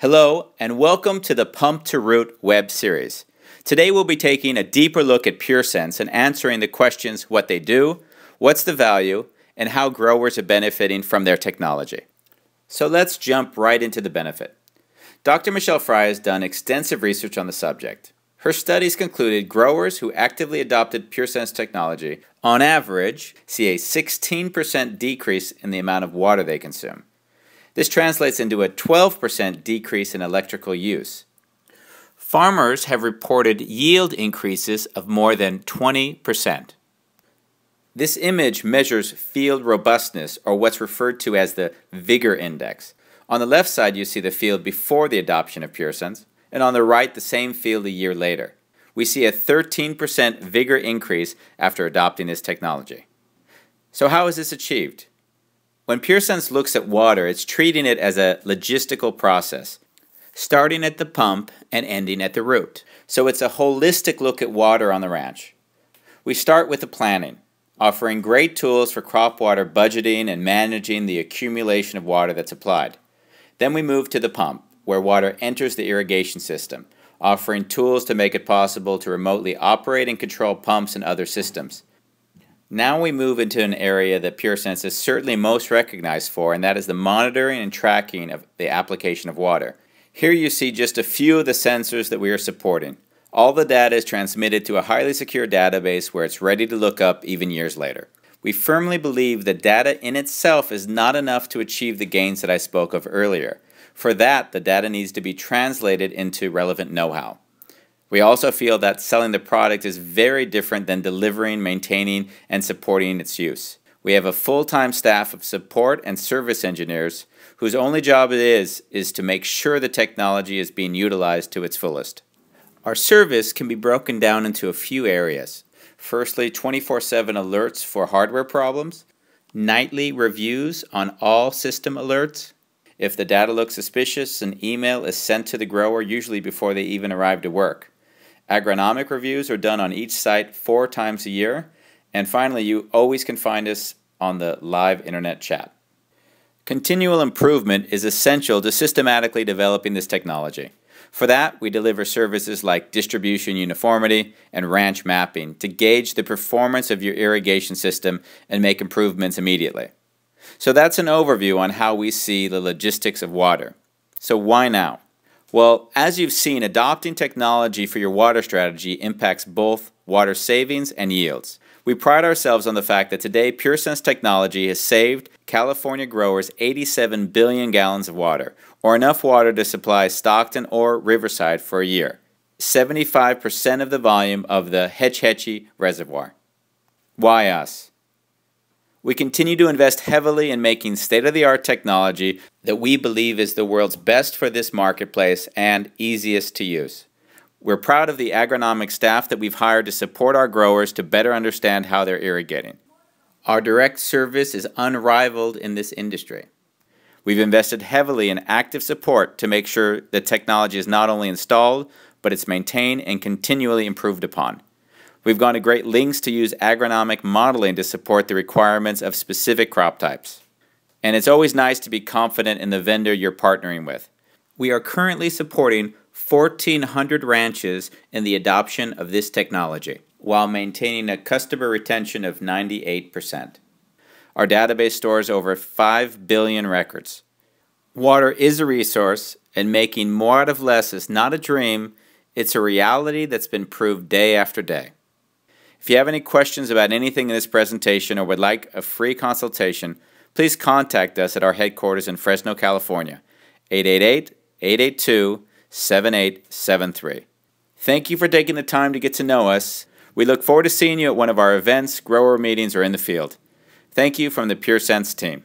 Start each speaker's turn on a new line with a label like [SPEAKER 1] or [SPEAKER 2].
[SPEAKER 1] Hello, and welcome to the Pump to Root web series. Today we'll be taking a deeper look at PureSense and answering the questions what they do, what's the value, and how growers are benefiting from their technology. So let's jump right into the benefit. Dr. Michelle Fry has done extensive research on the subject. Her studies concluded growers who actively adopted PureSense technology, on average, see a 16% decrease in the amount of water they consume. This translates into a 12% decrease in electrical use. Farmers have reported yield increases of more than 20%. This image measures field robustness, or what's referred to as the vigor index. On the left side, you see the field before the adoption of PureSense, and on the right, the same field a year later. We see a 13% vigor increase after adopting this technology. So, how is this achieved? When PureSense looks at water, it's treating it as a logistical process, starting at the pump and ending at the root. So it's a holistic look at water on the ranch. We start with the planning, offering great tools for crop water budgeting and managing the accumulation of water that's applied. Then we move to the pump, where water enters the irrigation system, offering tools to make it possible to remotely operate and control pumps and other systems. Now we move into an area that PureSense is certainly most recognized for, and that is the monitoring and tracking of the application of water. Here you see just a few of the sensors that we are supporting. All the data is transmitted to a highly secure database where it's ready to look up even years later. We firmly believe that data in itself is not enough to achieve the gains that I spoke of earlier. For that, the data needs to be translated into relevant know-how. We also feel that selling the product is very different than delivering, maintaining, and supporting its use. We have a full-time staff of support and service engineers whose only job it is is to make sure the technology is being utilized to its fullest. Our service can be broken down into a few areas. Firstly, 24-7 alerts for hardware problems, nightly reviews on all system alerts. If the data looks suspicious, an email is sent to the grower usually before they even arrive to work. Agronomic reviews are done on each site four times a year. And finally, you always can find us on the live internet chat. Continual improvement is essential to systematically developing this technology. For that, we deliver services like distribution uniformity and ranch mapping to gauge the performance of your irrigation system and make improvements immediately. So that's an overview on how we see the logistics of water. So why now? Well, as you've seen, adopting technology for your water strategy impacts both water savings and yields. We pride ourselves on the fact that today PureSense technology has saved California growers 87 billion gallons of water, or enough water to supply Stockton or Riverside for a year. 75% of the volume of the Hetch Hetchy Reservoir. Why us? We continue to invest heavily in making state of the art technology that we believe is the world's best for this marketplace and easiest to use. We're proud of the agronomic staff that we've hired to support our growers to better understand how they're irrigating. Our direct service is unrivaled in this industry. We've invested heavily in active support to make sure the technology is not only installed, but it's maintained and continually improved upon. We've gone to great lengths to use agronomic modeling to support the requirements of specific crop types. And it's always nice to be confident in the vendor you're partnering with. We are currently supporting 1,400 ranches in the adoption of this technology while maintaining a customer retention of 98%. Our database stores over 5 billion records. Water is a resource, and making more out of less is not a dream, it's a reality that's been proved day after day. If you have any questions about anything in this presentation or would like a free consultation, please contact us at our headquarters in Fresno, California, 888-882-7873. Thank you for taking the time to get to know us. We look forward to seeing you at one of our events, grower meetings, or in the field. Thank you from the PureSense team.